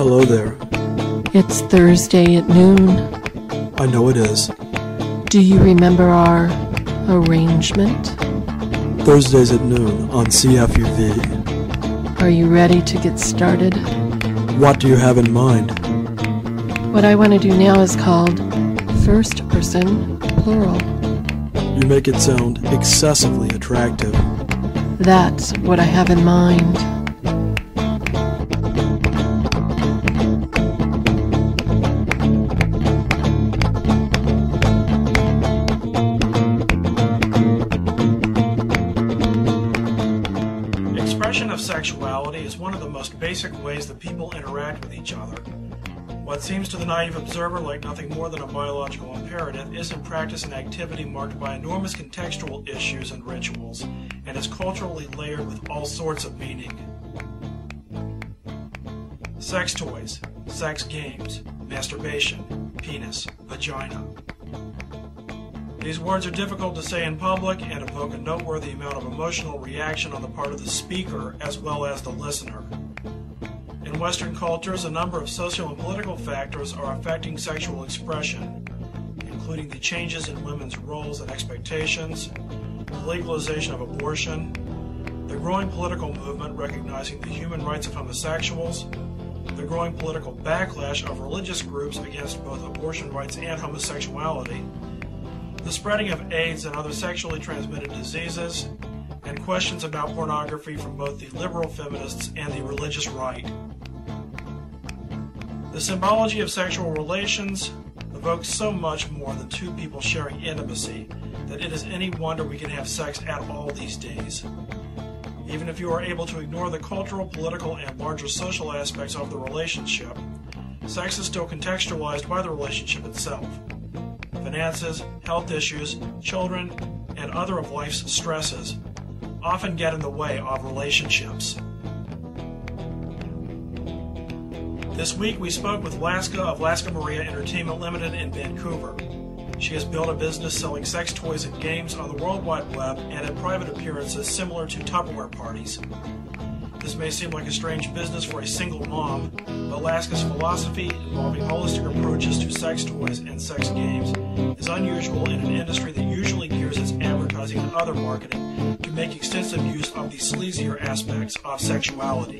Hello there. It's Thursday at noon. I know it is. Do you remember our arrangement? Thursdays at noon on CFUV. Are you ready to get started? What do you have in mind? What I want to do now is called first person plural. You make it sound excessively attractive. That's what I have in mind. Is one of the most basic ways that people interact with each other. What seems to the naive observer like nothing more than a biological imperative is in practice an activity marked by enormous contextual issues and rituals, and is culturally layered with all sorts of meaning. Sex toys, sex games, masturbation, penis, vagina. These words are difficult to say in public and evoke a noteworthy amount of emotional reaction on the part of the speaker as well as the listener. In Western cultures, a number of social and political factors are affecting sexual expression, including the changes in women's roles and expectations, the legalization of abortion, the growing political movement recognizing the human rights of homosexuals, the growing political backlash of religious groups against both abortion rights and homosexuality, the spreading of AIDS and other sexually transmitted diseases, and questions about pornography from both the liberal feminists and the religious right. The symbology of sexual relations evokes so much more than two people sharing intimacy that it is any wonder we can have sex at all these days. Even if you are able to ignore the cultural, political, and larger social aspects of the relationship, sex is still contextualized by the relationship itself. Finances, health issues, children, and other of life's stresses often get in the way of relationships. This week we spoke with Laska of Laskamaria Entertainment Limited in Vancouver. She has built a business selling sex toys and games on the World Wide Web and at private appearances similar to Tupperware parties. This may seem like a strange business for a single mom, but Laska's philosophy involving holistic approaches to sex toys and sex games is unusual in an industry that usually gears its advertising and other marketing to make extensive use of the sleazier aspects of sexuality.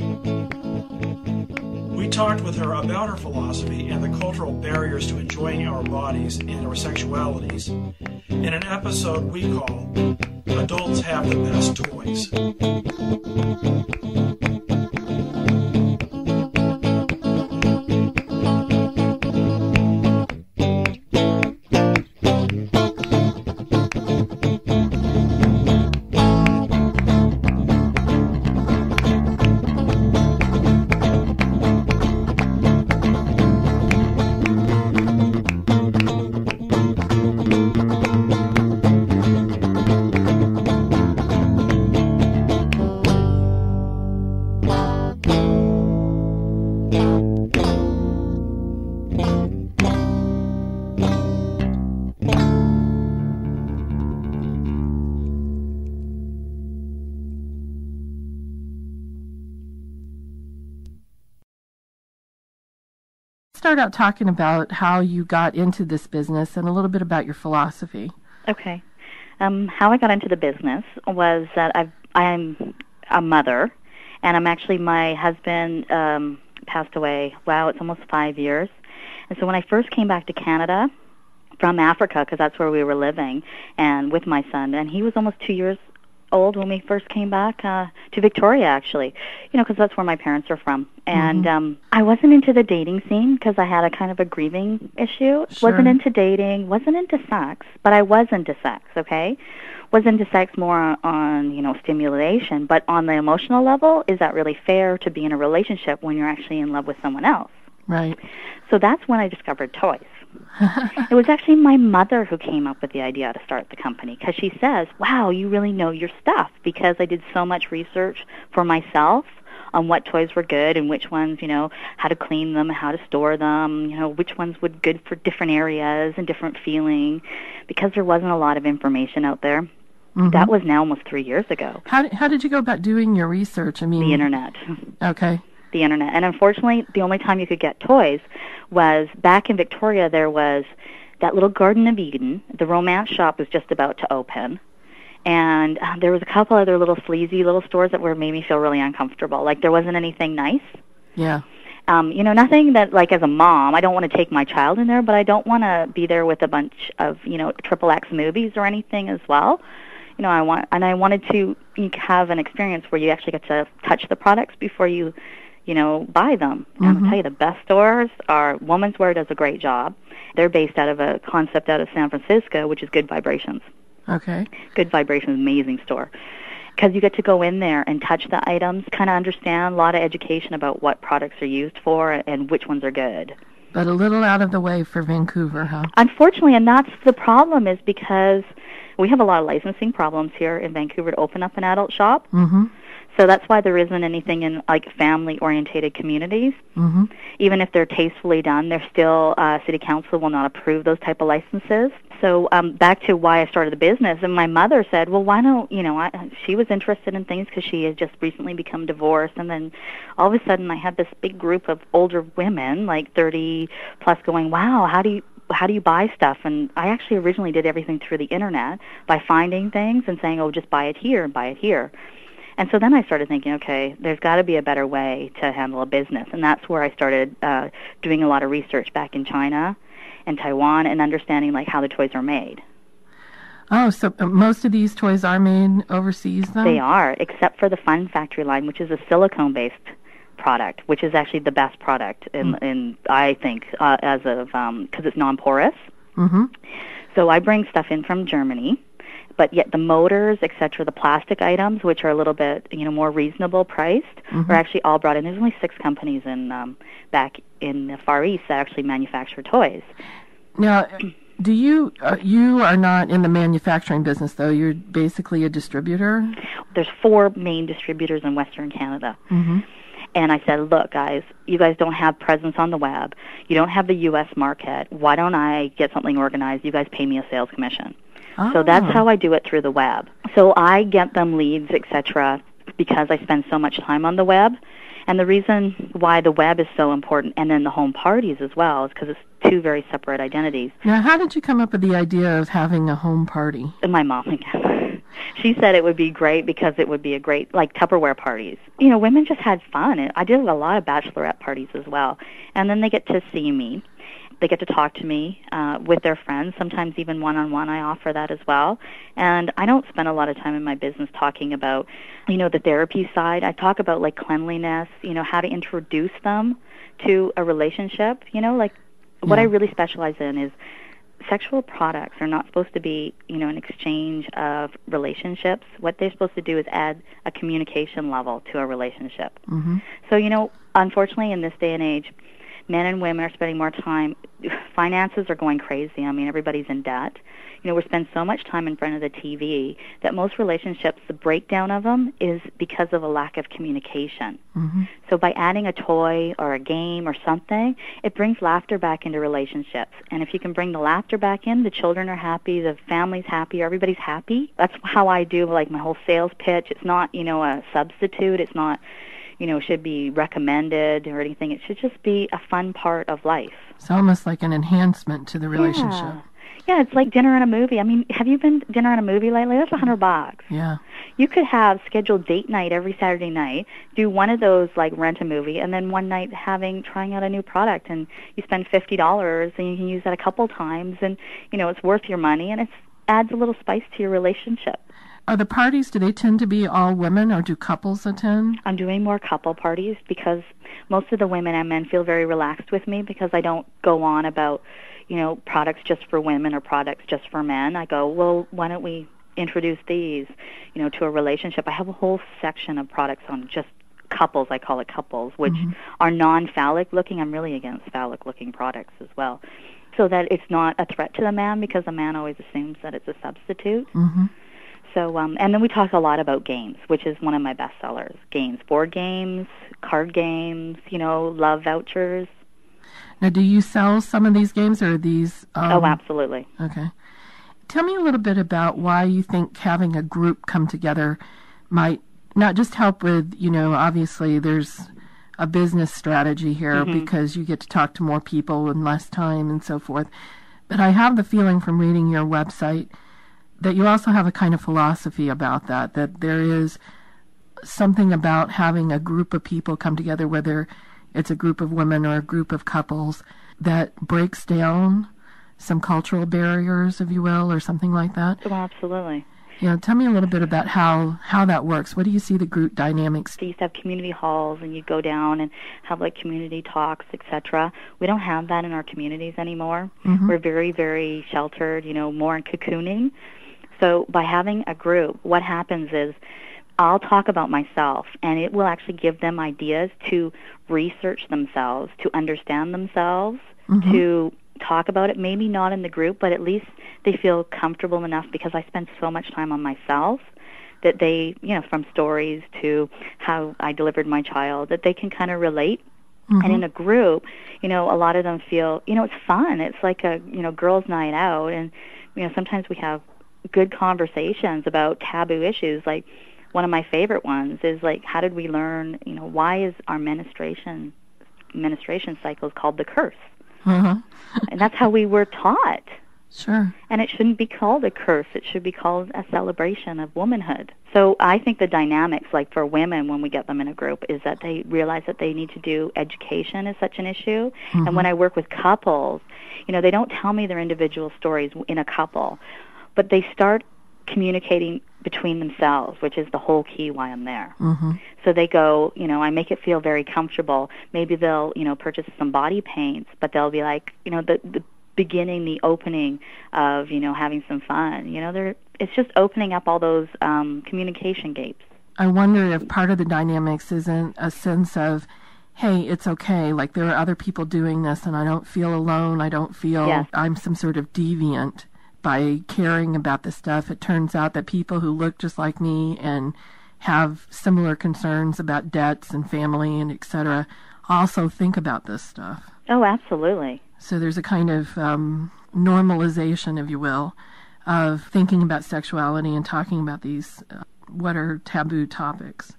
We talked with her about her philosophy and the cultural barriers to enjoying our bodies and our sexualities in an episode we call Adults Have the Best Toys. Start out talking about how you got into this business and a little bit about your philosophy. Okay. Um, how I got into the business was that I've, I'm a mother, and I'm actually my husband um, passed away. Wow, it's almost five years. And so when I first came back to Canada from Africa, because that's where we were living, and with my son, and he was almost two years old when we first came back uh, to Victoria, actually, you know, because that's where my parents are from. And Mhm. um, I wasn't into the dating scene because I had a kind of a grieving issue. Sure. Wasn't into dating, wasn't into sex, but I was into sex. Okay, was into sex more on you know stimulation, but on the emotional level, is that really fair to be in a relationship when you're actually in love with someone else? Right. So that's when I discovered toys. It was actually my mother who came up with the idea to start the company because she says, "Wow, you really know your stuff." Because I did so much research for myself on what toys were good and which ones, you know, how to clean them, how to store them, you know, which ones would good for different areas and different feeling, because there wasn't a lot of information out there. Mhm. That was now almost three years ago. How, how did you go about doing your research? I mean, The internet. Okay. the internet. And unfortunately, the only time you could get toys was back in Victoria. There was that little Garden of Eden. The romance shop was just about to open. And uh, there was a couple other little sleazy little stores that were made me feel really uncomfortable. Like there wasn't anything nice. Yeah. Um, you know, nothing that like as a mom, I don't want to take my child in there, but I don't want to be there with a bunch of you know triple X movies or anything as well. You know, I want and I wanted to have an experience where you actually get to touch the products before you, you know, buy them. Mhm. I'll tell you, the best stores are Womyns' Ware does a great job. They're based out of a concept out of San Francisco, which is Good Vibrations. Okay. Good Vibrations, amazing store. Because you get to go in there and touch the items, kind of understand a lot of education about what products are used for and which ones are good. But a little out of the way for Vancouver, huh? Unfortunately, and that's the problem, is because we have a lot of licensing problems here in Vancouver to open up an adult shop. Mm-hmm. So that's why there isn't anything in like family-orientated communities. Mm-hmm. Even if they're tastefully done, they're still uh, city council will not approve those type of licenses. So um, back to why I started the business, and my mother said, "Well, why don't you know?" I, she was interested in things because she had just recently become divorced, and then all of a sudden I had this big group of older women, like 30 plus, going, "Wow, how do you?" How do you buy stuff? And I actually originally did everything through the internet by finding things and saying, "Oh, just buy it here and buy it here." And so then I started thinking, okay, there's got to be a better way to handle a business, and that's where I started uh, doing a lot of research back in China and Taiwan and understanding like how the toys are made. Oh, so uh, most of these toys are made overseas, then? They are, except for the Fun Factory line, which is a silicone-based product, which is actually the best product in, in I think, uh, as of because it's non-porous. Mm-hmm. So I bring stuff in from Germany, but yet the motors, etc., the plastic items, which are a little bit you know more reasonable priced, are actually all brought in. There's only six companies in um, back in the Far East that actually manufacture toys. Now, do you uh, you are not in the manufacturing business though? You're basically a distributor. There's four main distributors in Western Canada. Mm-hmm. And I said, look, guys, you guys don't have presence on the web. You don't have the U.S. market. Why don't I get something organized? You guys pay me a sales commission. So oh. that's Oh. how I do it through the web. So I get them leads, etc., because I spend so much time on the web. And the reason why the web is so important, and then the home parties as well, is because it's two very separate identities. Now, how did you come up with the idea of having a home party? My mom again. she said it would be great because it would be a great like Tupperware parties. You know, women just had fun. And I did a lot of bachelorette parties as well, and then they get to see me. They get to talk to me uh, with their friends. Sometimes even one on one, I offer that as well. And I don't spend a lot of time in my business talking about, you know, the therapy side. I talk about like cleanliness. You know, how to introduce them to a relationship. You know, like what Yeah. I really specialize in is sexual products are not supposed to be, you know, an exchange of relationships. What they're supposed to do is add a communication level to a relationship. Mm-hmm. So, you know, unfortunately in this day and age, men and women are spending more time finances are going crazy. I mean, everybody's in debt. You know, we spend so much time in front of the TV that most relationships, the breakdown of them is because of a lack of communication. Mm-hmm. So by adding a toy or a game or something, it brings laughter back into relationships. And if you can bring the laughter back in, the children are happy, the family's happy, everybody's happy. That's how I do like my whole sales pitch. It's not, you know, a substitute. It's not, you know, should be recommended or anything. It should just be a fun part of life. It's almost like an enhancement to the relationship. Yeah. Yeah, it's like dinner and a movie. I mean, have you been dinner and a movie lately? That's a hundred mm-hmm. bucks. Yeah. You could have scheduled date night every Saturday night, do one of those like rent a movie, and then one night having trying out a new product, and you spend fifty dollars, and you can use that a couple times, and you know it's worth your money, and it adds a little spice to your relationship. Are the parties, do they tend to be all women or do couples attend? I'm doing more couple parties because most of the women and men feel very relaxed with me because I don't go on about, you know, products just for women or products just for men. I go, well, why don't we introduce these, you know, to a relationship? I have a whole section of products on just couples. I call it couples, which are non-phallic looking. I'm really against phallic looking products as well. So that it's not a threat to the man because the man always assumes that it's a substitute. Mm-hmm. So, um, and then we talk a lot about games, which is one of my best sellers. Games, board games, card games, you know, love vouchers. Now, do you sell some of these games or are these? Um, oh, absolutely. Okay. Tell me a little bit about why you think having a group come together might not just help with, you know, obviously there's a business strategy here mm-hmm. because you get to talk to more people in less time and so forth. But I have the feeling from reading your website that you also have a kind of philosophy about that, that there is something about having a group of people come together, whether it's a group of women or a group of couples, that breaks down some cultural barriers, if you will, or something like that. Oh, absolutely. Yeah, tell me a little bit about how how that works. What do you see the group dynamics? They used to have community halls, and you'd go down and have like community talks, etc. We don't have that in our communities anymore. Mm-hmm. We're very, very sheltered. You know, more in cocooning. So by having a group, what happens is I'll talk about myself, and it will actually give them ideas to research themselves, to understand themselves, mm-hmm. to talk about it. Maybe not in the group, but at least they feel comfortable enough because I spend so much time on myself that they, you know, from stories to how I delivered my child, that they can kind of relate. Mm-hmm. And in a group, you know, a lot of them feel, you know, it's fun. It's like a, you know, girls' night out, and you know, sometimes we have good conversations about taboo issues like one of my favorite ones is like how did we learn you know why is our menstruation menstruation cycles called the curse? Uh-huh. and that's how we were taught. Sure. And it shouldn't be called a curse. It should be called a celebration of womanhood. So i think the dynamics like for women when we get them in a group is that they realize that they need to do education is such an issue. Mm-hmm. and when i work with couples you know they don't tell me their individual stories in a couple but they start communicating between themselves, which is the whole key why I'm there. Mm-hmm. So they go, you know, I make it feel very comfortable. Maybe they'll, you know, purchase some body paints, but they'll be like, you know, the the beginning, the opening of, you know, having some fun. You know, they're it's just opening up all those um, communication gates. I wonder if part of the dynamics isn't a sense of hey, it's okay. Like there are other people doing this and I don't feel alone. I don't feel yes. I'm some sort of deviant by caring about this stuff, it turns out that people who look just like me and have similar concerns about debts and family and etc. also think about this stuff. Oh, absolutely. So there's a kind of um, normalization, if you will, of thinking about sexuality and talking about these uh, what are taboo topics.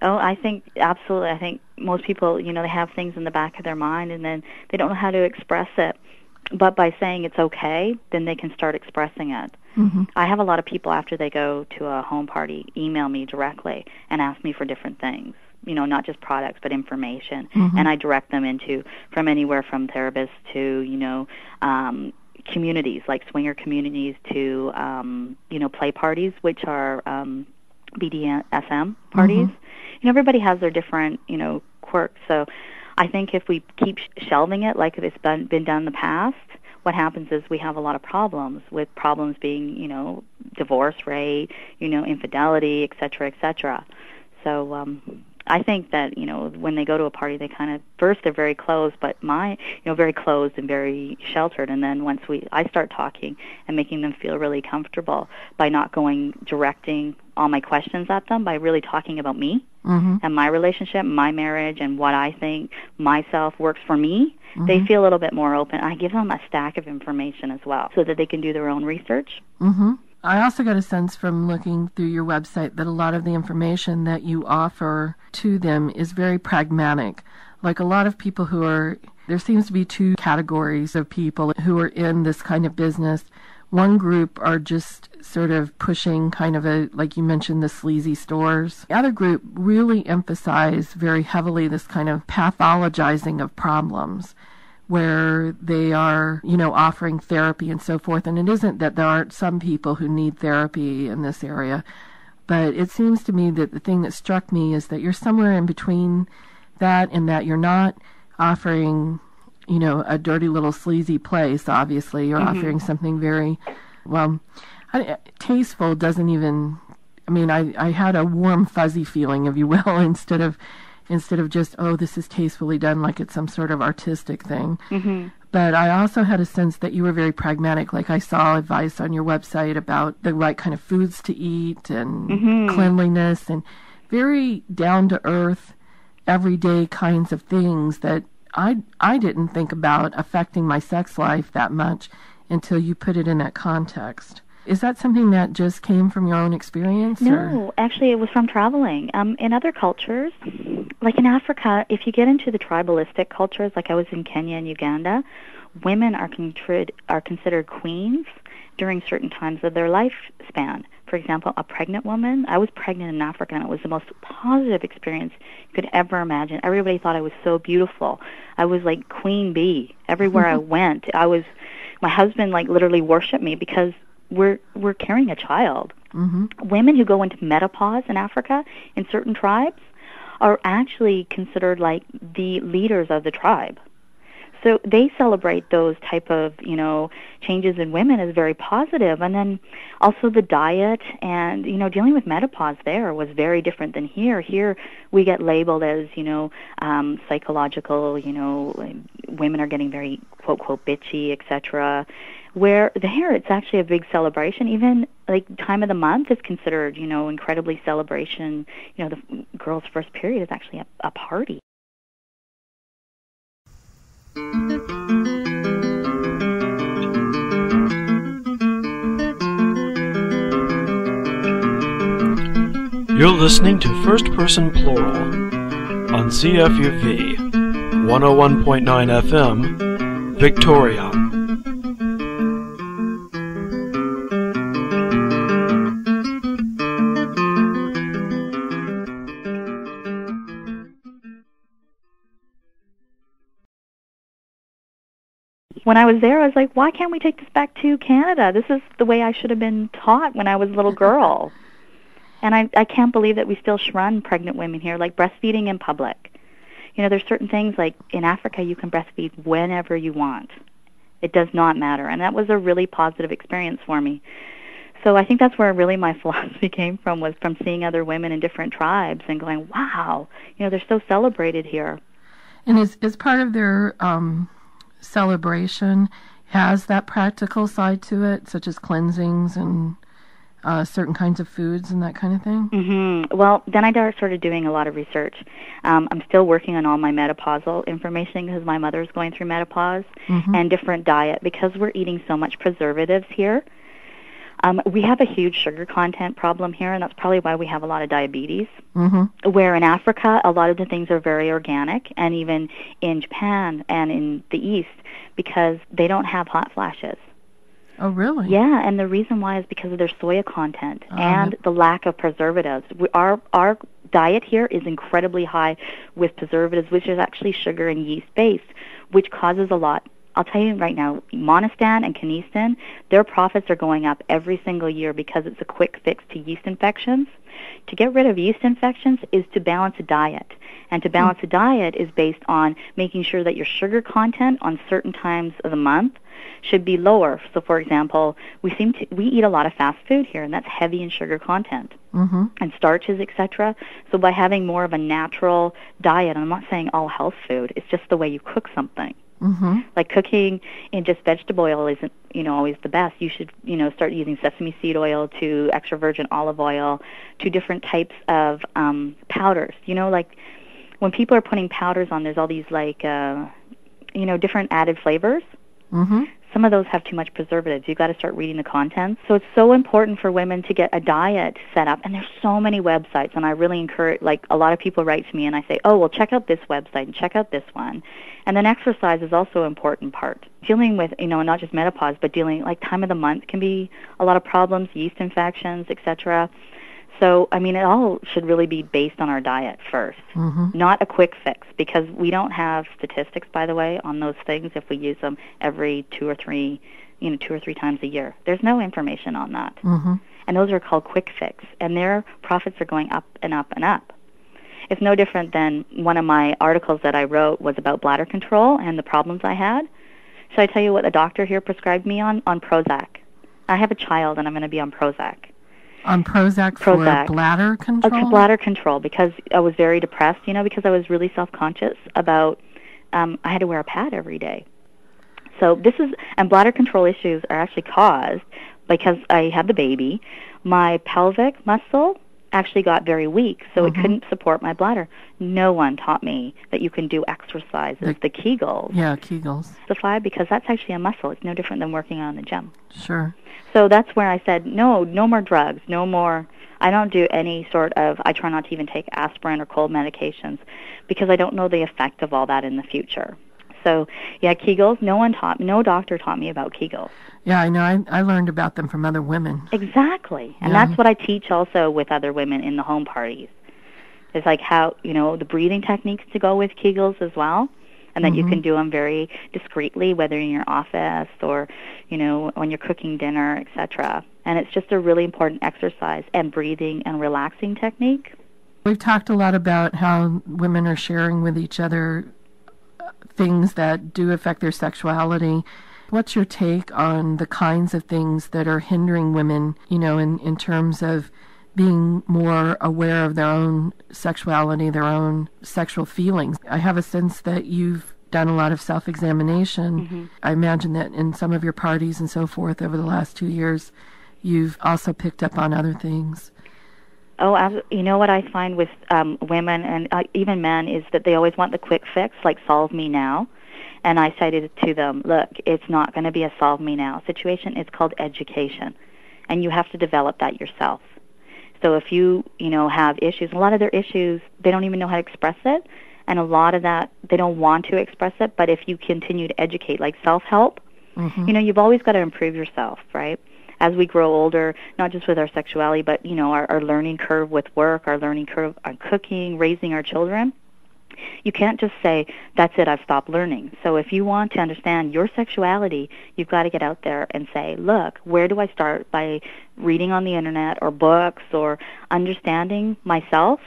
Oh, I think absolutely. I think most people, you know, they have things in the back of their mind and then they don't know how to express it but by saying it's okay, then they can start expressing it. Mm-hmm. I have a lot of people after they go to a home party email me directly and ask me for different things. You know, not just products, but information, mm-hmm. and I direct them into from anywhere from therapists to you know um, communities like swinger communities to um, you know play parties, which are um, BDSM parties. Mm-hmm. You know, everybody has their different you know quirks, so I think if we keep shelving it like it's been, been done in the past, what happens is we have a lot of problems with problems being, you know, divorce rate, you know, infidelity, et cetera, et cetera. So um, I think that you know when they go to a party, they kind of first they're very closed, but my you know very closed and very sheltered, and then once we I start talking and making them feel really comfortable by not going directing all my questions at them by really talking about me mm-hmm. and my relationship, my marriage, and what I think myself works for me. Mm-hmm. They feel a little bit more open. I give them a stack of information as well, so that they can do their own research. Mm-hmm. I also got a sense from looking through your website that a lot of the information that you offer to them is very pragmatic. Like a lot of people who are, there seems to be two categories of people who are in this kind of business. One group are just sort of pushing kind of a, like you mentioned, the sleazy stores. The other group really emphasize very heavily this kind of pathologizing of problems where they are, you know, offering therapy and so forth. And it isn't that there aren't some people who need therapy in this area, but it seems to me that the thing that struck me is that you're somewhere in between that and that you're not offering, you know, a dirty little sleazy place, obviously. You're mm-hmm. offering something very, well, I, tasteful doesn't even, I mean, I, I had a warm, fuzzy feeling, if you will, instead of instead of just, oh, this is tastefully done like it's some sort of artistic thing. Mm-hmm. But I also had a sense that you were very pragmatic. Like I saw advice on your website about the right kind of foods to eat and mm-hmm. cleanliness and very down to earth, everyday kinds of things that I I didn't think about affecting my sex life that much until you put it in that context. Is that something that just came from your own experience? No, or? actually, it was from traveling. Um, in other cultures, like in Africa, if you get into the tribalistic cultures, like I was in Kenya and Uganda, women are contri- are considered queens during certain times of their lifespan. For example, a pregnant woman. I was pregnant in Africa, and it was the most positive experience you could ever imagine. Everybody thought I was so beautiful. I was like queen bee everywhere I went. I was. My husband like literally worshipped me because we're we're carrying a child. Mm-hmm. Women who go into menopause in Africa in certain tribes are actually considered like the leaders of the tribe. So they celebrate those type of, you know, changes in women as very. And then also the diet and, you know, dealing with menopause there was very different than here. Here we get labeled as, you know, um, psychological, you know, women are getting very quote, quote, bitchy, etc where there it's actually a big celebration even like time of the month is considered you know incredibly celebration you know the girl's first period is actually a, a party You're listening to First Person Plural on CFUV 101.9 FM, Victoria. When I was there, I was like, why can't we take this back to Canada? This is the way I should have been taught when I was a little girl. and I, I can't believe that we still shun pregnant women here, like breastfeeding in public. You know, there's certain things like in Africa you can breastfeed whenever you want. It does not matter. And that was a really positive experience for me. So I think that's where really my philosophy came from was from seeing other women in different tribes and going, wow, you know, they're so celebrated here. And is is part of their um, celebration has that practical side to it, such as cleansings and uh, certain kinds of foods and that kind of thing? Mm-hmm. Well, then I started doing a lot of research. Um, I'm still working on all my menopausal information because my mother's going through menopause mm-hmm. and different diet because we're eating so much preservatives here. Um, we have a huge sugar content problem here, and that's probably why we have a lot of diabetes. Mm-hmm. Where in Africa, a lot of the things are very organic, and even in Japan and in the East, because they don't have hot flashes. Oh, really? Yeah, and the reason why is because of their soya content Oh, and the lack of preservatives. We, our our diet here is incredibly high with preservatives, which is actually sugar and yeast based, which causes a lot. I'll tell you right now, Monistat and Canesten, their profits are going up every single year because it's a quick fix to yeast infections. To get rid of yeast infections is to balance a diet. And to balance a diet is based on making sure that your sugar content on certain times of the month should be lower. So for example, we seem to we eat a lot of fast food here and that's heavy in sugar content Mm-hmm. and starches, etc. So by having more of a natural diet, and I'm not saying all health food, it's just the way you cook something. Mm-hmm. Like cooking in just vegetable oil isn't, you know, always the best. You should, you know, start using sesame seed oil to extra virgin olive oil to different types of um powders. You know, like when people are putting powders on, there's all these like, uh, you know, different added flavors. Mm-hmm. Some of those have too much preservatives. You've got to start reading the contents. So it's so important for women to get a diet set up. And there's so many websites, and I really encourage. Like a lot of people write to me, and I say, "Oh, well, check out this website and check out this one." And then exercise is also an important part. Dealing with, you know, not just menopause, but dealing like time of the month can be a lot of problems, yeast infections, etc. So, I mean, it all should really be based on our diet 1st Mm-hmm. not a quick fix because we don't have statistics, by the way, on those things if we use them every two or three, you know, two or three times a year. There's no information on that. Mm-hmm. And those are called quick fix, and their profits are going up and up and up. It's no different than one of my articles that I wrote was about bladder control and the problems I had. Should I tell you what the doctor here prescribed me on? On Prozac. I have a child and I'm going to be on Prozac. On Prozac, Prozac. for bladder control. Bladder control because I was very depressed, you know, because I was really self-conscious about um I had to wear a pad every day. So this is and bladder control issues are actually caused because I had the baby. My pelvic muscle actually got very weak, so Mm-hmm. it couldn't support my bladder. No one taught me that you can do exercises, The- the Kegels, Yeah, Kegels. the five, because that's actually a muscle. It's no different than working out in the gym. Sure. So that's where I said, no, no more drugs, no more. I don't do any sort of. I try not to even take aspirin or cold medications because I don't know the effect of all that in the future. So yeah, Kegels. No one taught. No doctor taught me about Kegels. Yeah, I know. I, I learned about them from other women. Exactly, and Yeah. that's what I teach also with other women in the home parties. It's like how you know the breathing techniques to go with Kegels as well, and that you can do them very discreetly, whether in your office or you know when you're cooking dinner, etc. And it's just a really important exercise and breathing and relaxing technique. We've talked a lot about how women are sharing with each other uh, things that do affect their sexuality. What's your take on the kinds of things that are hindering women, you know, in, in terms of being more aware of their own sexuality, their own sexual feelings? I have a sense that you've done a lot of self examination. I imagine that in some of your parties and so forth over the last two years, you've also picked up on other things. Oh, you know what I find with um, women and uh, even men is that they always want the quick fix, like solve me now. And I cited to them, look, it's not going to be a solve me now situation. It's called education, and you have to develop that yourself. So if you, you know, have issues, a lot of their issues, they don't even know how to express it, and a lot of that they don't want to express it. But if you continue to educate, like self-help, mm-hmm. you know, you've always got to improve yourself, right? As we grow older, not just with our sexuality, but you know, our, our learning curve with work, our learning curve on cooking, raising our children. You can't just say, that's it, I've stopped learning. So if you want to understand your sexuality, you've got to get out there and say, look, where do I start? By reading on the internet or books or understanding myself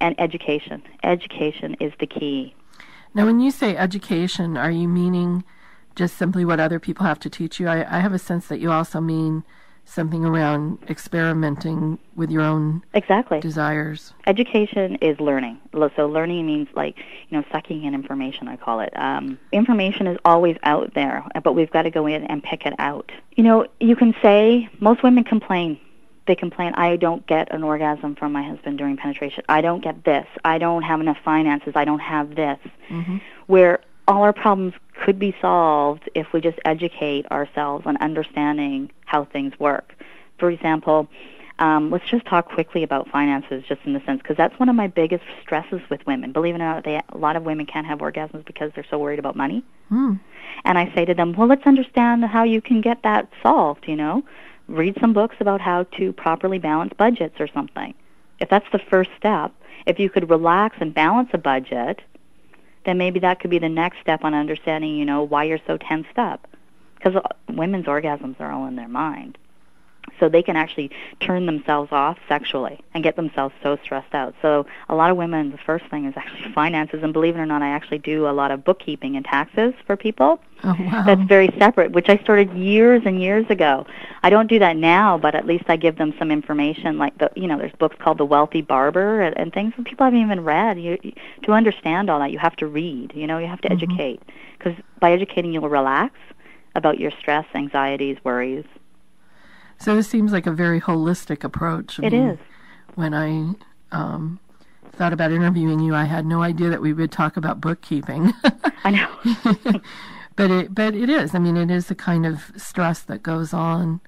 and education. Education is the key. Now, when you say education, are you meaning just simply what other people have to teach you? I, I have a sense that you also mean something around experimenting with your own Exactly. desires. education is learning. So learning means like you know sucking in information. I call it. Um, information is always out there, but we've got to go in and pick it out. You know, you can say most women complain. They complain, I don't get an orgasm from my husband during penetration. I don't get this. I don't have enough finances. I don't have this. Where all our problems could be solved if we just educate ourselves on understanding how things work. For example, um, let's just talk quickly about finances, just in the sense, because that's one of my biggest stresses with women. Believe it or not, they, a lot of women can't have orgasms because they're so worried about money. Hmm. And I say to them, well, let's understand how you can get that solved, you know? Read some books about how to properly balance budgets or something. If that's the first step, if you could relax and balance a budget, then maybe that could be the next step on understanding, you know, why you're so tensed up. Because women's orgasms are all in their mind. So they can actually turn themselves off sexually and get themselves so stressed out. So a lot of women, the first thing is actually finances. And believe it or not, I actually do a lot of bookkeeping and taxes for people. Oh, wow. That's very separate, which I started years and years ago. I don't do that now, but at least I give them some information. Like the, you know, there's books called The Wealthy Barber and, and things that people haven't even read. You, you, to understand all that, you have to read. You know, you have to mm-hmm. educate because by educating, you'll relax about your stress, anxieties, worries. So this seems like a very holistic approach. I It mean, is. When I um, thought about interviewing you, I had no idea that we would talk about bookkeeping. I know. but it but it is. I mean, it is the kind of stress that goes on,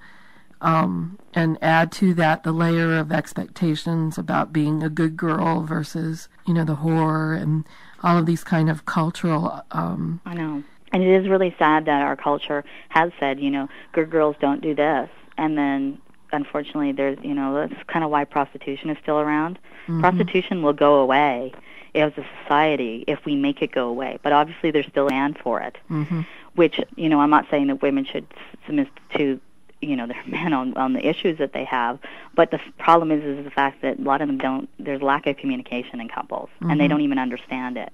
um, and add to that the layer of expectations about being a good girl versus you know the whore and all of these kind of cultural. Um, I know. And it is really sad that our culture has said, you know, good girls don't do this. And then, unfortunately, there's, you know, that's kind of why prostitution is still around. Mm-hmm. Prostitution will go away as a society if we make it go away. But obviously, there's still a demand for it, mm-hmm. which, you know, I'm not saying that women should submit to, you know, their men on, on the issues that they have. But the problem is, is the fact that a lot of them don't, there's lack of communication in couples, and they mm-hmm. don't even understand it.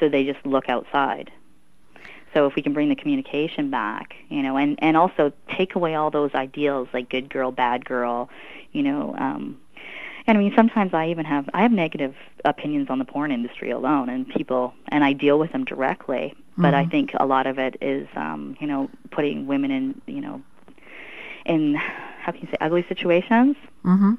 So they just look outside. So if we can bring the communication back, you know, and and also take away all those ideals like good girl, bad girl, you know, um and I mean sometimes I even have I have negative opinions on the porn industry alone and people and I deal with them directly, but I think a lot of it is um, you know, putting women in, you know, in how can you say ugly situations. mhm.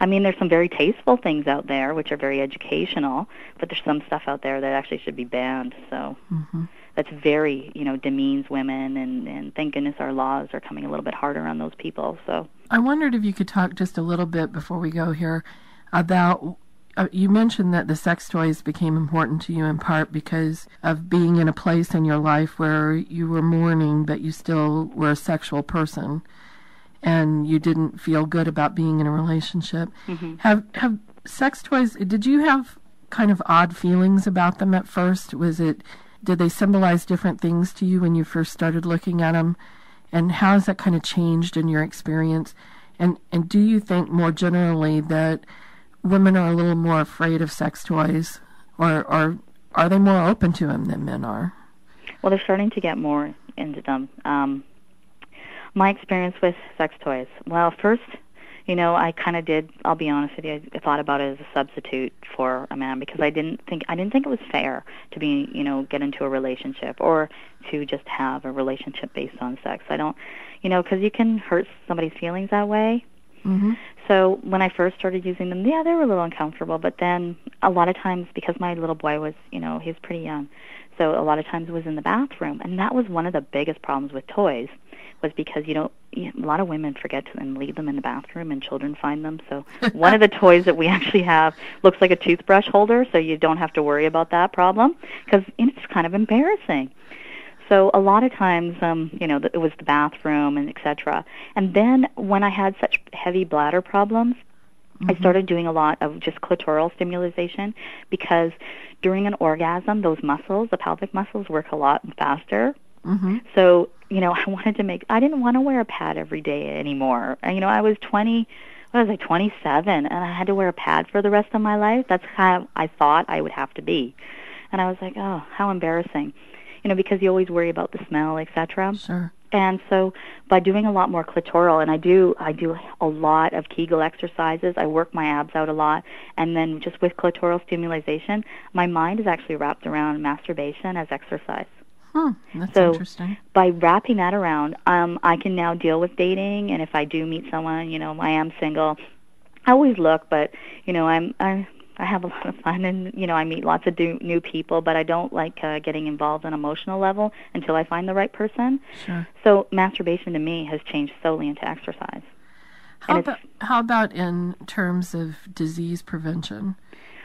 I mean, there's some very tasteful things out there which are very educational, but there's some stuff out there that actually should be banned. So Mm-hmm. That's very, you know, demeans women, and and thank goodness our laws are coming a little bit harder on those people. So I wondered if you could talk just a little bit before we go here about. Uh, you mentioned that the sex toys became important to you in part because of being in a place in your life where you were mourning, but you still were a sexual person, and you didn't feel good about being in a relationship. Have have sex toys? Did you have kind of odd feelings about them at first? Was it did they symbolize different things to you when you first started looking at them? And how has that kind of changed in your experience? And and do you think more generally that women are a little more afraid of sex toys, or or are they more open to them than men are? Well, they're starting to get more into them. Um, my experience with sex toys. Well, first, you know, I kind of did. I'll be honest with you. I thought about it as a substitute for a man because I didn't think I didn't think it was fair to be, you know, get into a relationship or to just have a relationship based on sex. I don't, you know, because you can hurt somebody's feelings that way. Mm-hmm. So when I first started using them, yeah, they were a little uncomfortable. But then a lot of times, because my little boy was, you know, he was pretty young, so a lot of times it was in the bathroom, and that was one of the biggest problems with toys, was because you know, a lot of women forget to and leave them in the bathroom, and children find them. So one of the toys that we actually have looks like a toothbrush holder, so you don't have to worry about that problem because it's kind of embarrassing. So a lot of times, um, you know, it was the bathroom and etc. And then when I had such heavy bladder problems, I started doing a lot of just clitoral stimulation because during an orgasm, those muscles, the pelvic muscles, work a lot faster. Mm-hmm. So, you know, I wanted to make, I didn't want to wear a pad every day anymore. Uh, you know, I was 20, what was I, 27, and I had to wear a pad for the rest of my life. That's how I thought I would have to be. And I was like, oh, how embarrassing. You know, because you always worry about the smell, etc. Sure. And so by doing a lot more clitoral, and I do, I do a lot of Kegel exercises. I work my abs out a lot, and then just with clitoral stimulation, my mind is actually wrapped around masturbation as exercise. Hmm. That's So- interesting. By wrapping that around, um, I can now deal with dating, and if I do meet someone, you know, I am single. I always look, but you know, I'm I I have a lot of fun, and you know, I meet lots of do, new people, but I don't like uh, getting involved on an emotional level until I find the right person. Sure. So masturbation to me has changed solely into exercise. How And about how about in terms of disease prevention?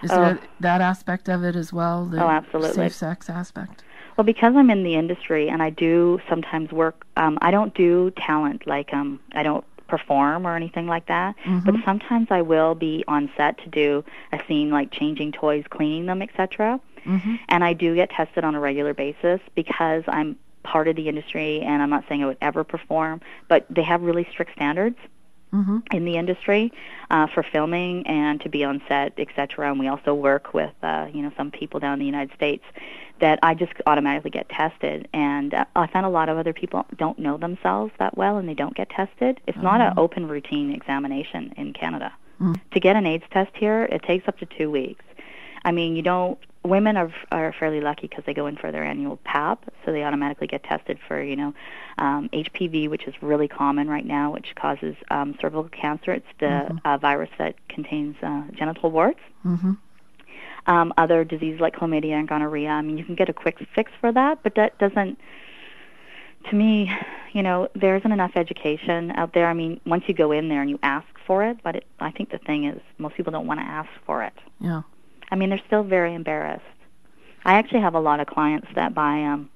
Is Oh. there that aspect of it as well? The Oh, absolutely. Safe sex aspect. Well, because I'm in the industry and I do sometimes work, um, I don't do talent like um, I don't perform or anything like that. But sometimes I will be on set to do a scene like changing toys, cleaning them, etc. Mm-hmm. And I do get tested on a regular basis because I'm part of the industry. And I'm not saying I would ever perform, but they have really strict standards Mm-hmm. in the industry uh, for filming and to be on set, etc. And we also work with uh, you know some people down in the United States that I just automatically get tested. And uh, I found a lot of other people don't know themselves that well and they don't get tested. It's not an open routine examination in Canada. To get an AIDS test here, it takes up to two weeks. I mean, you don't. Women are are fairly lucky because they go in for their annual PAP, so they automatically get tested for you know um, HPV, which is really common right now, which causes um, cervical cancer. It's the uh, virus that contains uh, genital warts. Mm-hmm. Um, other diseases like chlamydia and gonorrhea. I mean, you can get a quick fix for that, but that doesn't. To me, you know, there isn't enough education out there. I mean, once you go in there and you ask for it, but it, I think the thing is, most people don't want to ask for it. Yeah. I mean, they're still very embarrassed. I actually have a lot of clients that buy um,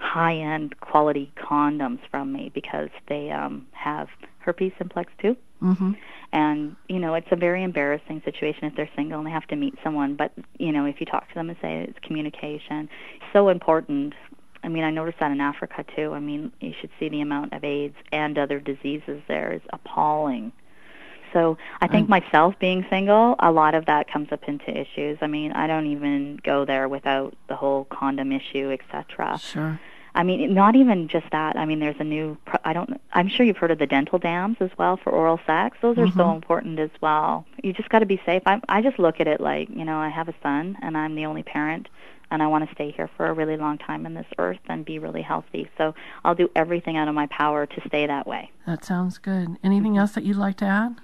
high-end quality condoms from me because they um, have herpes simplex two. Mm-hmm. And you know, it's a very embarrassing situation if they're single and they have to meet someone. But you know, if you talk to them and say it's communication, so important. I mean, I noticed that in Africa too. I mean, you should see the amount of AIDS and other diseases there is appalling. So I think mm. myself being single, a lot of that comes up into issues. I mean, I don't even go there without the whole condom issue, etc. Sure. I mean, not even just that. I mean, there's a new. pro- I don't. I'm sure you've heard of the dental dams as well for oral sex. Those are so mm-hmm. important as well. You just got to be safe. I I just look at it like you know I have a son and I'm the only parent, and I want to stay here for a really long time in this earth and be really healthy. So I'll do everything out of my power to stay that way. That sounds good. Anything mm-hmm. else that you'd like to add?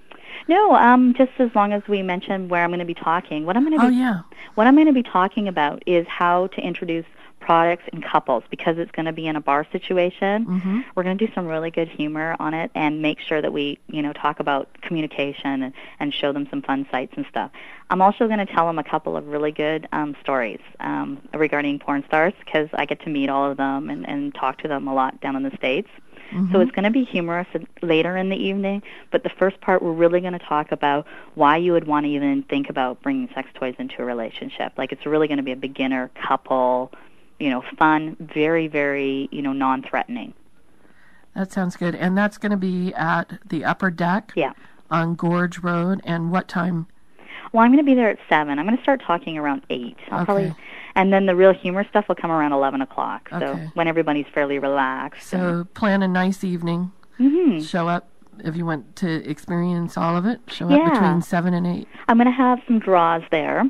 No, um, just as long as we mention where I'm going to be talking. What I'm going to Oh, be yeah. what I'm going to be talking about is how to introduce products in couples because it's going to be in a bar situation. Mm-hmm. We're going to do some really good humor on it and make sure that we, you know, talk about communication and, and show them some fun sites and stuff. I'm also going to tell them a couple of really good um, stories um, regarding porn stars because I get to meet all of them and, and talk to them a lot down in the States. So it's mm-hmm. going to be humorous later in the evening, but the first part we're really going to talk about why you would want to even think about bringing sex toys into a relationship. Like it's really going to be a beginner couple, you know, fun, very very, you know, non-threatening. That sounds good. And that's going to be at the upper deck Yeah. on Gorge Road. And what time? Well, I'm going to be there at seven. I'm going to start talking around eight. I'll Okay. probably, and then the real humor stuff will come around eleven o'clock. So when everybody's fairly relaxed. So plan a nice evening. hmm Show up if you want to experience all of it. Show up between seven and eight. I'm going to have some draws there.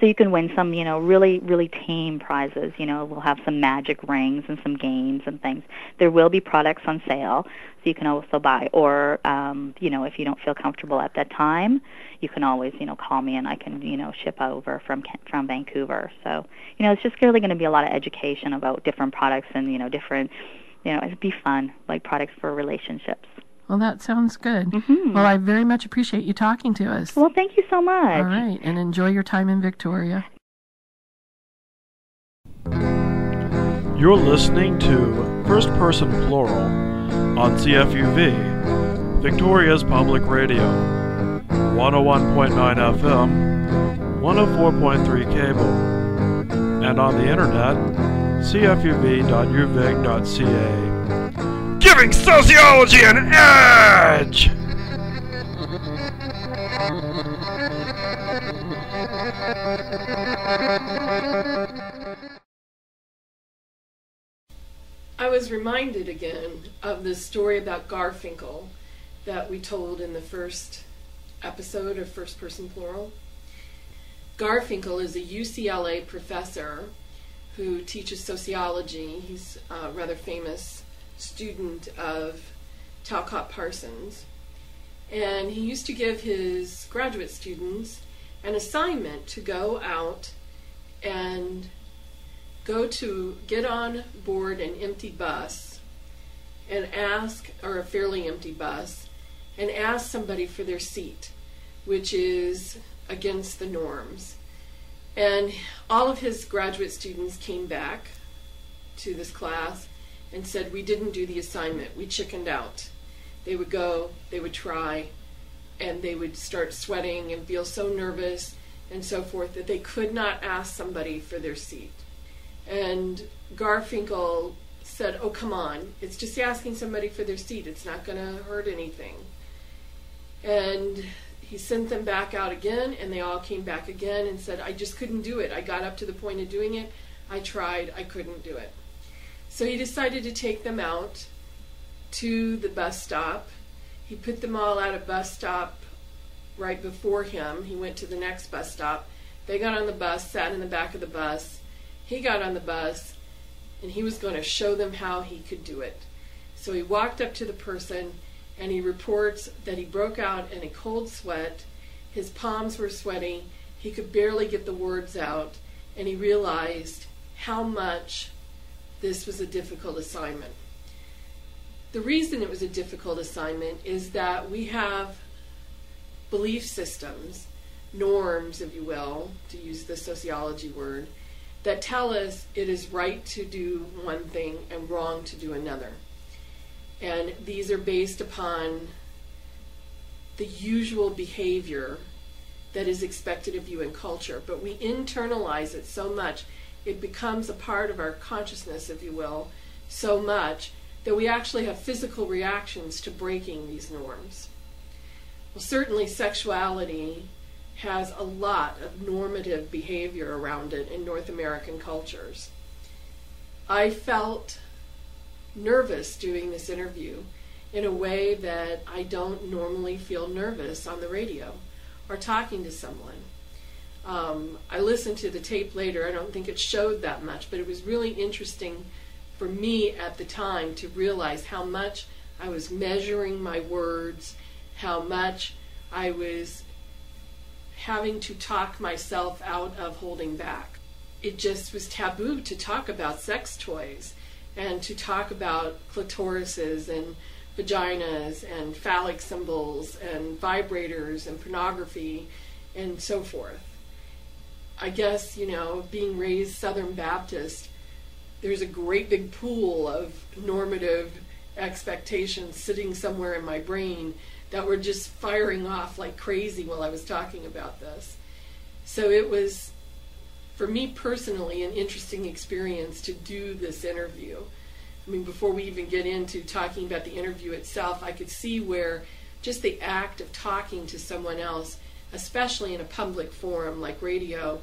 So you can win some, you know, really, really tame prizes. You know, we'll have some magic rings and some games and things. There will be products on sale, so you can also buy. Or, um, you know, if you don't feel comfortable at that time, you can always, you know, call me and I can, you know, ship over from from Vancouver. So, you know, it's just really going to be a lot of education about different products and, you know, different, you know, it'd be fun, like products for relationships. Well, that sounds good. Mhm. Well, I very much appreciate you talking to us. Well, thank you so much. all right. And enjoy your time in Victoria. You're listening to First Person Plural on CFUV, Victoria's Public Radio, 101.9 FM, 104.3 cable, and on the internet, cfuv.uvic.ca. Giving sociology an edge! I was reminded again of the story about Garfinkel that we told in the first episode of First Person Plural. Garfinkel is a UCLA professor who teaches sociology. He's a rather famous student of Talcott Parsons. And he used to give his graduate students an assignment to go out and go to get on board an empty bus and ask, or a fairly empty bus, and ask somebody for their seat, which is against the norms. And all of his graduate students came back to this class and said, We didn't do the assignment, we chickened out. They would go, they would try, and they would start sweating and feel so nervous and so forth that they could not ask somebody for their seat. And Garfinkel said, Oh, come on, it's just asking somebody for their seat, it's not going to hurt anything. And he sent them back out again, and they all came back again and said, I just couldn't do it. I got up to the point of doing it. I tried, I couldn't do it. So he decided to take them out to the bus stop. He put them all at a bus stop right before him. He went to the next bus stop. They got on the bus, sat in the back of the bus. He got on the bus, and he was going to show them how he could do it. So he walked up to the person and he reports that he broke out in a cold sweat. His palms were sweaty. He could barely get the words out, and he realized how much this was a difficult assignment. The reason it was a difficult assignment is that we have belief systems, norms, if you will, to use the sociology word, that tell us it is right to do one thing and wrong to do another. And these are based upon the usual behavior that is expected of you in culture. But we internalize it so much, it becomes a part of our consciousness, if you will, so much that we actually have physical reactions to breaking these norms. Well, certainly sexuality has a lot of normative behavior around it in North American cultures. I felt nervous doing this interview in a way that I don't normally feel nervous on the radio or talking to someone. Um, I listened to the tape later. I don't think it showed that much, but it was really interesting for me at the time to realize how much I was measuring my words, how much I was having to talk myself out of holding back. It just was taboo to talk about sex toys and to talk about clitorises and vaginas and phallic symbols and vibrators and pornography and so forth. I guess, you know, being raised Southern Baptist, there's a great big pool of normative expectations sitting somewhere in my brain that were just firing off like crazy while I was talking about this. So it was, for me personally, an interesting experience to do this interview. I mean, before we even get into talking about the interview itself, I could see where just the act of talking to someone else, especially in a public forum like radio,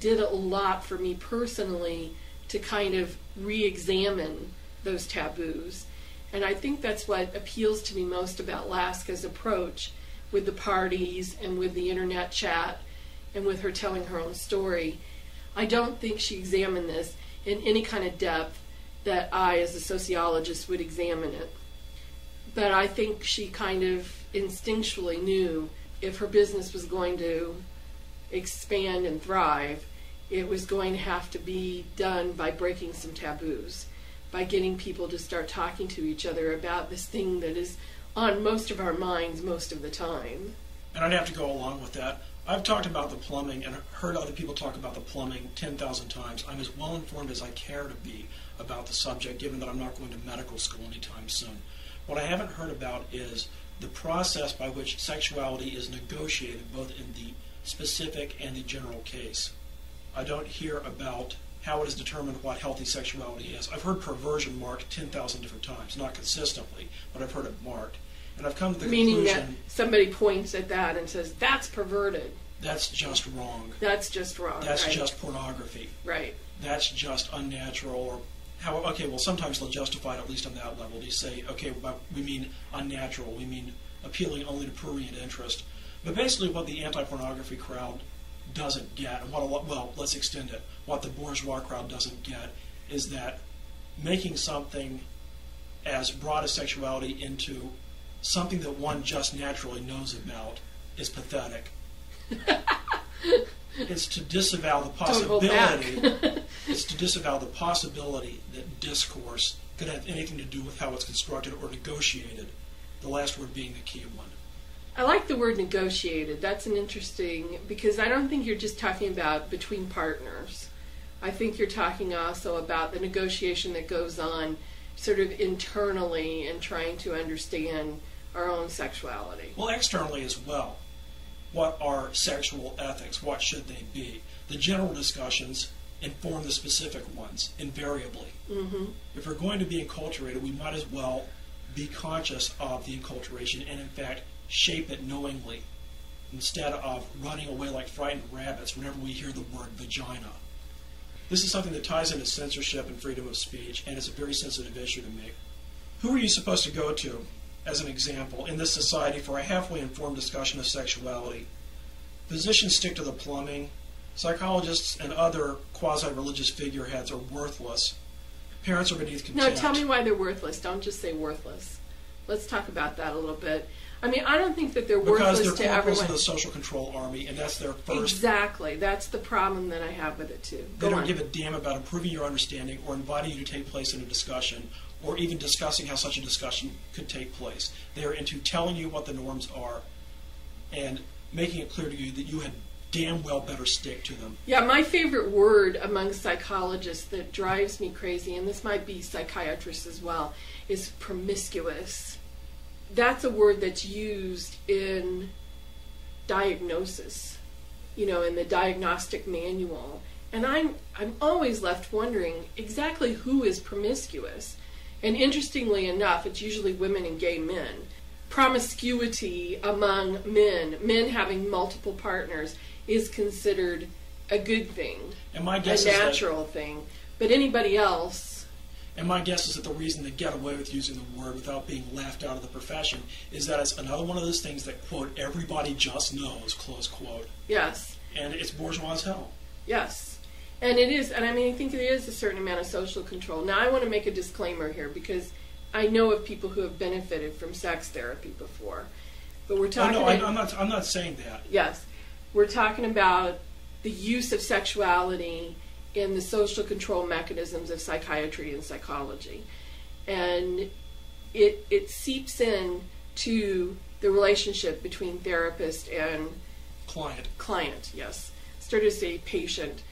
did a lot for me personally to kind of re examine those taboos and I think that's what appeals to me most about Laska's approach with the parties and with the internet chat and with her telling her own story. I don't think she examined this in any kind of depth that I, as a sociologist, would examine it. But I think she kind of instinctually knew if her business was going to expand and thrive, it was going to have to be done by breaking some taboos by getting people to start talking to each other about this thing that is on most of our minds most of the time. And I'd have to go along with that. I've talked about the plumbing and heard other people talk about the plumbing 10,000 times. I'm as well informed as I care to be about the subject, given that I'm not going to medical school anytime soon. What I haven't heard about is the process by which sexuality is negotiated, both in the specific and the general case. I don't hear about how it is determined what healthy sexuality is. I've heard perversion marked 10,000 different times, not consistently, but I've heard it marked. And I've come to the Meaning conclusion that somebody points at that and says, that's perverted. that's just wrong. That's just wrong. That's right? just pornography. Right. That's just unnatural or how okay, well sometimes they'll justify it at least on that level. They say, okay, but we mean unnatural, we mean appealing only to prurient interest. But basically what the anti pornography crowd doesn't get, and what a lot, well, let's extend it. What the bourgeois crowd doesn't get is that making something as broad as sexuality into something that one just naturally knows about is pathetic. it's to disavow the possibility. it's to disavow the possibility that discourse could have anything to do with how it's constructed or negotiated. The last word being the key one. I like the word negotiated. That's an interesting because I don't think you're just talking about between partners. I think you're talking also about the negotiation that goes on sort of internally and trying to understand our own sexuality. Well, externally as well. What are sexual ethics? What should they be? The general discussions inform the specific ones, invariably. Mm-hmm. If we're going to be enculturated, we might as well be conscious of the enculturation and, in fact, shape it knowingly instead of running away like frightened rabbits whenever we hear the word vagina. This is something that ties into censorship and freedom of speech, and it's a very sensitive issue to me. Who are you supposed to go to, as an example, in this society for a halfway informed discussion of sexuality? Physicians stick to the plumbing. Psychologists and other quasi religious figureheads are worthless. Parents are beneath contempt. No, tell me why they're worthless. Don't just say worthless. Let's talk about that a little bit. I mean, I don't think that they're because worthless they're to everyone. of the social control army, and that's their first. Exactly. That's the problem that I have with it too. They don't on. give a damn about improving your understanding or inviting you to take place in a discussion or even discussing how such a discussion could take place. They are into telling you what the norms are and making it clear to you that you had damn well better stick to them. Yeah, my favorite word among psychologists that drives me crazy, and this might be psychiatrists as well, is promiscuous. That's a word that's used in diagnosis, you know, in the diagnostic manual. And I'm I'm always left wondering exactly who is promiscuous. And interestingly enough, it's usually women and gay men. Promiscuity among men, men having multiple partners, is considered a good thing, And my a guess that, natural thing. But anybody else, and my guess is that the reason they get away with using the word without being laughed out of the profession is that it's another one of those things that quote everybody just knows close quote, yes, and it's bourgeois as hell. yes. And it is, and I mean, I think there is a certain amount of social control. Now, I want to make a disclaimer here because I know of people who have benefited from sex therapy before. But we're Oh, talking. no, I, I'm not. I'm not saying that. Yes, we're talking about the use of sexuality in the social control mechanisms of psychiatry and psychology, and it it seeps in to the relationship between therapist and Client. client. Yes, started to say patient.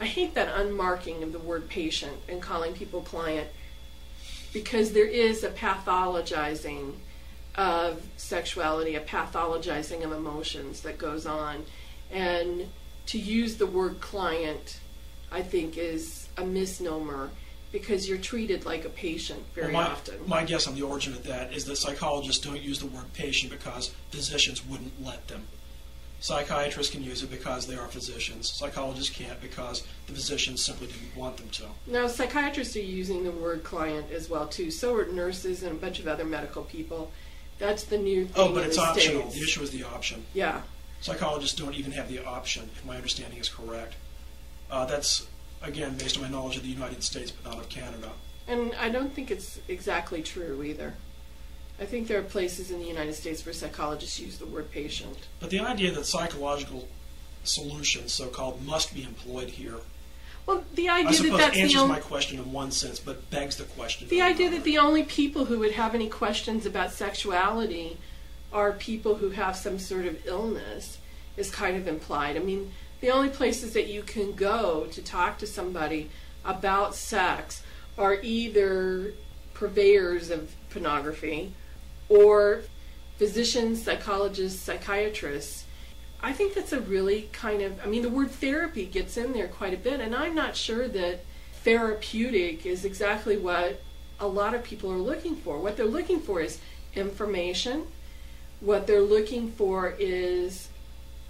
I hate that unmarking of the word patient and calling people client because there is a pathologizing of sexuality, a pathologizing of emotions that goes on. And to use the word client, I think, is a misnomer because you're treated like a patient very Well, my, often. my guess on the origin of that is that psychologists don't use the word patient because physicians wouldn't let them. Psychiatrists can use it because they are physicians. Psychologists can't because the physicians simply didn't want them to. Now, psychiatrists are using the word client as well too. So are nurses and a bunch of other medical people. That's the new thing Oh, but it's the optional. States. The issue is the option. Yeah, Psychologists don't even have the option, if my understanding is correct. Uh, that's, again, based on my knowledge of the United States, but not of Canada. and I don't think it's exactly true either. I think there are places in the United States where psychologists use the word patient. But the idea that psychological solutions, so called, must be employed here, Well, the I idea that suppose that's the answers only my question in one sense, but begs the question. the idea another. that the only people who would have any questions about sexuality are people who have some sort of illness is kind of implied. I mean, the only places that you can go to talk to somebody about sex are either purveyors of pornography or physicians, psychologists, psychiatrists. I think that's a really kind of, I mean, the word therapy gets in there quite a bit, and I'm not sure that therapeutic is exactly what a lot of people are looking for. What they're looking for is information. What they're looking for is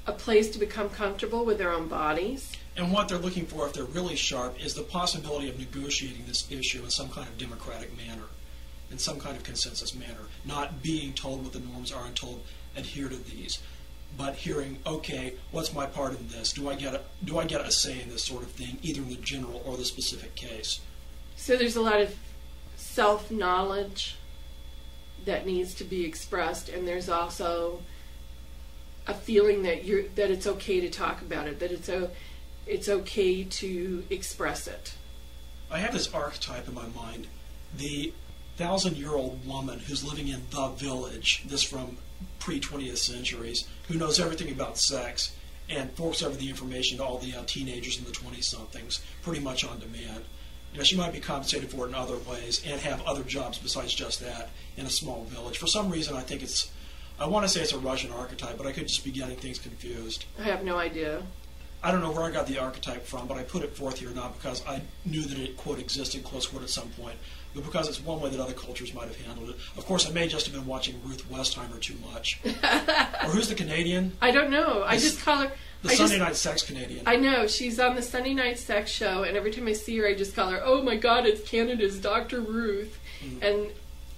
a place to become comfortable with their own bodies. And what they're looking for, if they're really sharp, is the possibility of negotiating this issue in some kind of democratic manner, in some kind of consensus manner, not being told what the norms are and told adhere to these, but hearing, okay, what's my part in this? Do I get a, do I get a say in this sort of thing, either in the general or the specific case? So there's a lot of self knowledge that needs to be expressed, and there's also a feeling that you're that it's okay to talk about it, that it's o it's okay to express it. I have this archetype in my mind, the thousand-year-old woman who's living in the village. This from pre-20th centuries, who knows everything about sex and forks over the information to all the uh, teenagers and the 20-somethings, pretty much on demand. You know, she might be compensated for it in other ways and have other jobs besides just that in a small village. For some reason, I think it's, I want to say it's a Russian archetype, but I could just be getting things confused. I have no idea. I don't know where I got the archetype from, but I put it forth here not because I knew that it, quote, existed, close quote, at some point, because it's one way that other cultures might have handled it. Of course, I may just have been watching Ruth Westheimer too much. or who's the Canadian? I don't know. I just call her. The I Sunday just, Night Sex Canadian. I know she's on the Sunday Night Sex Show, and every time I see her, I just call her, "Oh my God, it's Canada's Dr. Ruth," and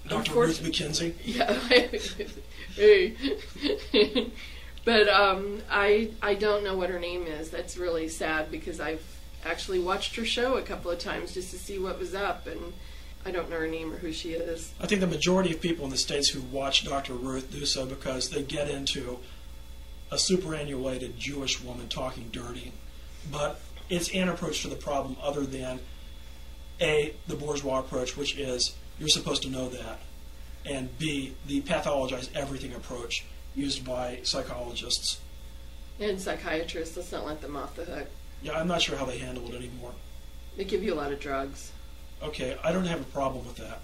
Dr. Ruth McKenzie. Yeah. hey. but um, I I don't know what her name is. That's really sad because I've actually watched her show a couple of times just to see what was up, and I don't know her name or who she is. I think the majority of people in the States who watch Dr. Ruth do so because they get into a superannuated Jewish woman talking dirty. But it's an approach to the problem other than A, the bourgeois approach, which is you're supposed to know that, and B, the pathologize everything approach used by psychologists. And psychiatrists, let's not let them off the hook. Yeah, I'm not sure how they handle it anymore. They give you a lot of drugs. Okay, I don't have a problem with that.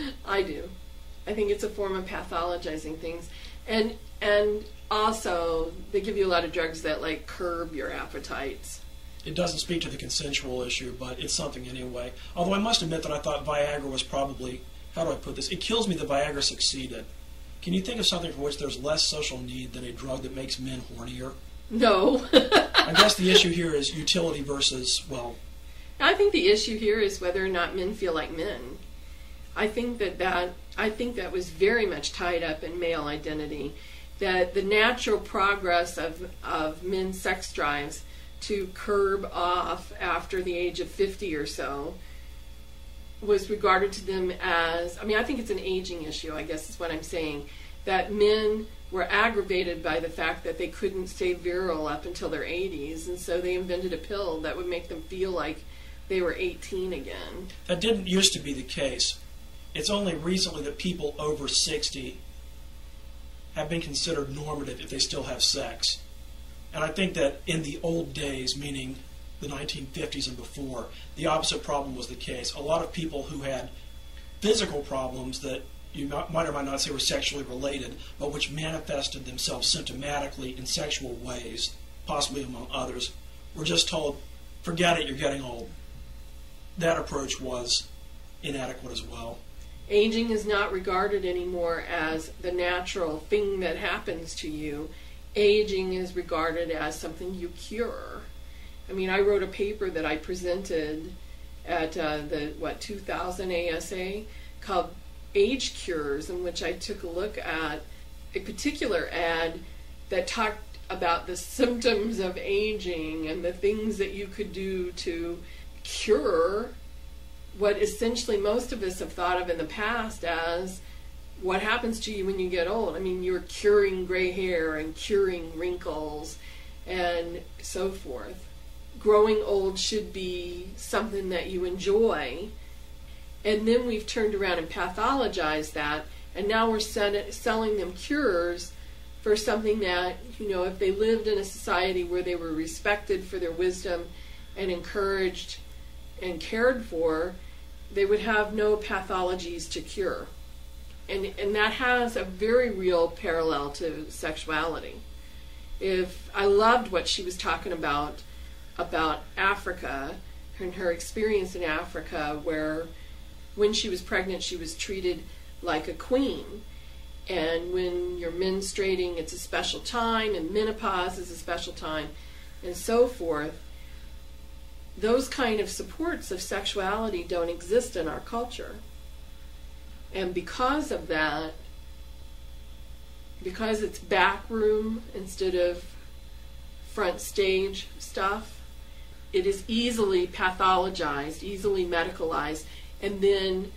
I do. I think it's a form of pathologizing things, and and also they give you a lot of drugs that like curb your appetites. It doesn't speak to the consensual issue, but it's something anyway. Although I must admit that I thought Viagra was probably, how do I put this? It kills me that Viagra succeeded. Can you think of something for which there's less social need than a drug that makes men hornier? No. I guess the issue here is utility versus, well, I think the issue here is whether or not men feel like men. I think that that I think that was very much tied up in male identity. That the natural progress of of men's sex drives to curb off after the age of fifty or so was regarded to them as I mean I think it's an aging issue I guess is what I'm saying that men were aggravated by the fact that they couldn't stay virile up until their 80s, and so they invented a pill that would make them feel like they were 18 again. That didn't used to be the case. It's only recently that people over 60 have been considered normative if they still have sex. And I think that in the old days, meaning the 1950s and before, the opposite problem was the case. A lot of people who had physical problems that you might or might not say were sexually related, but which manifested themselves symptomatically in sexual ways, possibly among others, were just told, forget it, you're getting old. That approach was inadequate as well. Aging is not regarded anymore as the natural thing that happens to you. Aging is regarded as something you cure. I mean, I wrote a paper that I presented at uh, the what 2000 ASA called age cures in which I took a look at a particular ad that talked about the symptoms of aging and the things that you could do to cure what essentially most of us have thought of in the past as what happens to you when you get old. I mean, you're curing gray hair and curing wrinkles and so forth. Growing old should be something that you enjoy and then we've turned around and pathologized that, and now we're selling them cures for something that, you know, if they lived in a society where they were respected for their wisdom and encouraged and cared for, they would have no pathologies to cure. And, and that has a very real parallel to sexuality. If I loved what she was talking about about Africa and her experience in Africa, where when she was pregnant, she was treated like a queen. And when you're menstruating, it's a special time, and menopause is a special time, and so forth. Those kind of supports of sexuality don't exist in our culture. And because of that, because it's backroom instead of front stage stuff, it is easily pathologized, easily medicalized, and then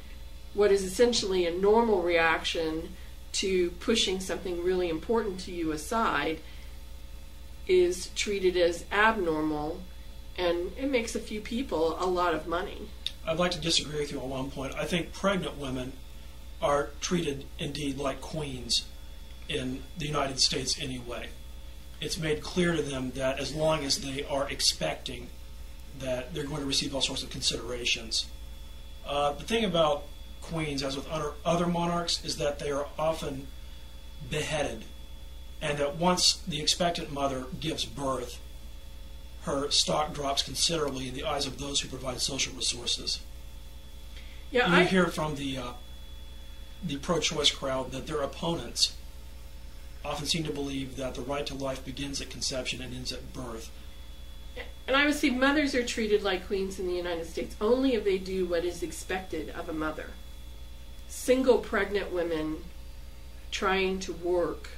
what is essentially a normal reaction to pushing something really important to you aside is treated as abnormal and it makes a few people a lot of money. I'd like to disagree with you on one point. I think pregnant women are treated indeed like queens in the United States anyway. It's made clear to them that as long as they are expecting that they're going to receive all sorts of considerations. Uh, the thing about queens, as with other, other monarchs, is that they are often beheaded, and that once the expectant mother gives birth, her stock drops considerably in the eyes of those who provide social resources. Yeah, you I hear from the uh, the pro-choice crowd that their opponents often seem to believe that the right to life begins at conception and ends at birth. And I would say mothers are treated like queens in the United States only if they do what is expected of a mother. Single pregnant women trying to work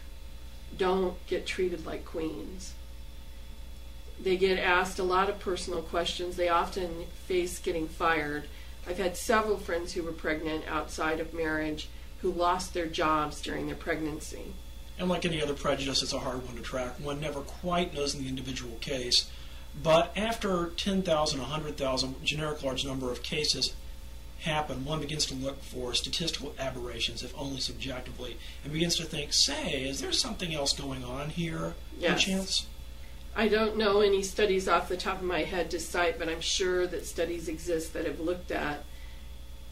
don't get treated like queens. They get asked a lot of personal questions. They often face getting fired. I've had several friends who were pregnant outside of marriage who lost their jobs during their pregnancy. And like any other prejudice, it's a hard one to track. One never quite knows in the individual case but after 10,000, 100,000, generic large number of cases happen, one begins to look for statistical aberrations, if only subjectively, and begins to think, say, is there something else going on here? Yes. Chance? I don't know any studies off the top of my head to cite, but I'm sure that studies exist that have looked at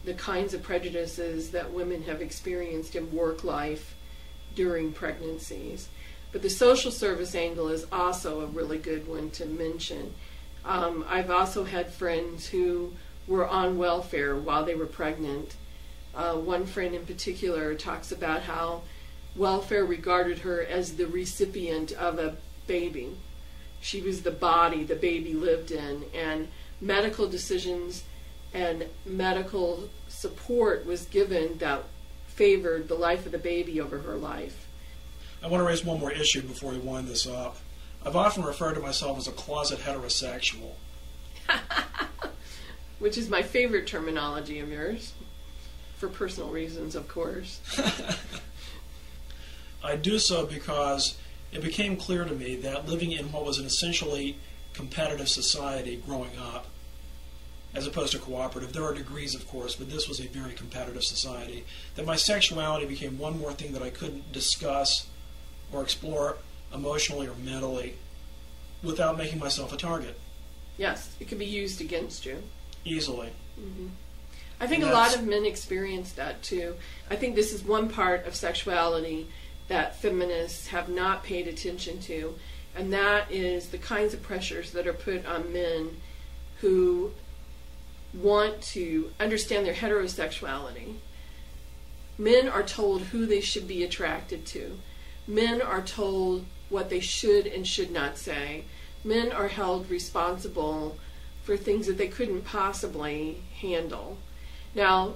the kinds of prejudices that women have experienced in work life during pregnancies. But the social service angle is also a really good one to mention. Um, I've also had friends who were on welfare while they were pregnant. Uh, one friend in particular talks about how welfare regarded her as the recipient of a baby. She was the body the baby lived in, and medical decisions and medical support was given that favored the life of the baby over her life. I want to raise one more issue before we wind this up. I've often referred to myself as a closet heterosexual. Which is my favorite terminology of yours. For personal reasons, of course. I do so because it became clear to me that living in what was an essentially competitive society growing up, as opposed to cooperative, there are degrees, of course, but this was a very competitive society, that my sexuality became one more thing that I couldn't discuss or explore emotionally or mentally without making myself a target. Yes, it could be used against you. Easily. Mm-hmm. I think a lot of men experience that too. I think this is one part of sexuality that feminists have not paid attention to, and that is the kinds of pressures that are put on men who want to understand their heterosexuality. Men are told who they should be attracted to. Men are told what they should and should not say. Men are held responsible for things that they couldn't possibly handle. Now,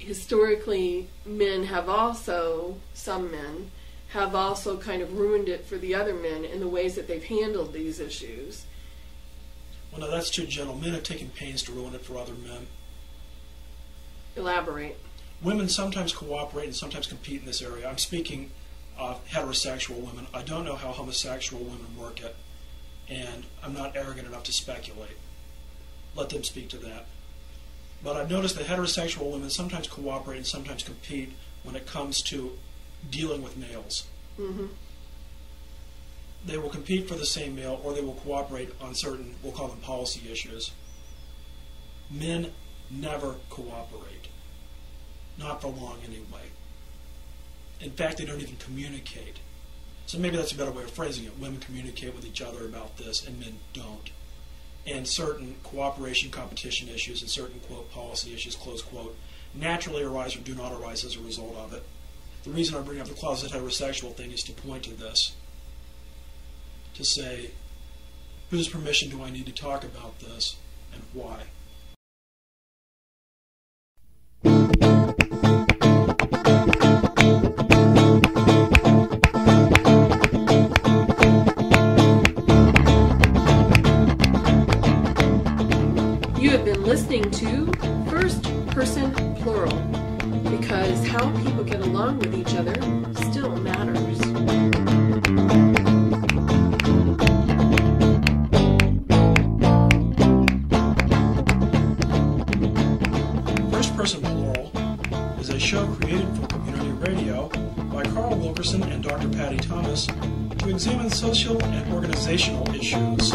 historically, men have also, some men, have also kind of ruined it for the other men in the ways that they've handled these issues. Well, no, that's too gentle. Men have taken pains to ruin it for other men. Elaborate. Women sometimes cooperate and sometimes compete in this area. I'm speaking of heterosexual women. I don't know how homosexual women work it, and I'm not arrogant enough to speculate. Let them speak to that. But I've noticed that heterosexual women sometimes cooperate and sometimes compete when it comes to dealing with males. Mm-hmm. They will compete for the same male or they will cooperate on certain, we'll call them policy issues. Men never cooperate. Not for long, anyway. In fact, they don't even communicate. So maybe that's a better way of phrasing it. Women communicate with each other about this, and men don't and certain cooperation competition issues and certain quote policy issues close quote naturally arise or do not arise as a result of it. The reason I bring up the closet heterosexual thing is to point to this. To say, whose permission do I need to talk about this and why? Listening to First Person Plural because how people get along with each other still matters. First Person Plural is a show created for community radio by Carl Wilkerson and Dr. Pattie Thomas to examine social and organizational issues.